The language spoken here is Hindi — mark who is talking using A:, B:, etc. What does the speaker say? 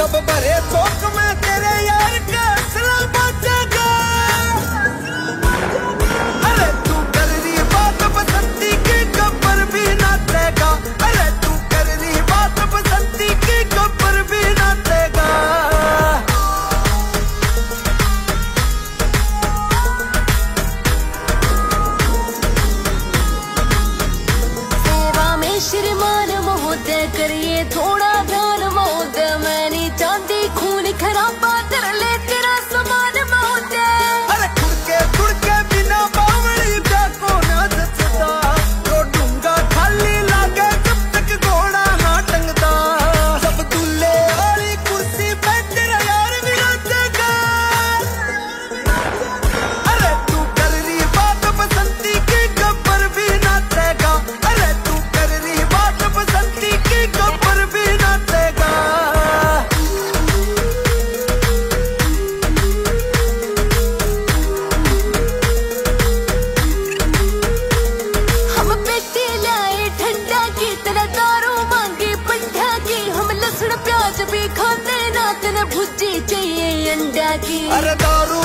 A: जब भरे थोक में तेरे यार का तू कर रही बात की ना देगा तू कर रही बात की भी ना देगा
B: सेवा में श्रीमान करिए थोड़ा
A: भी
B: खाते ना तेरे भुजी चाहिए अंडा की।
A: अरे दारू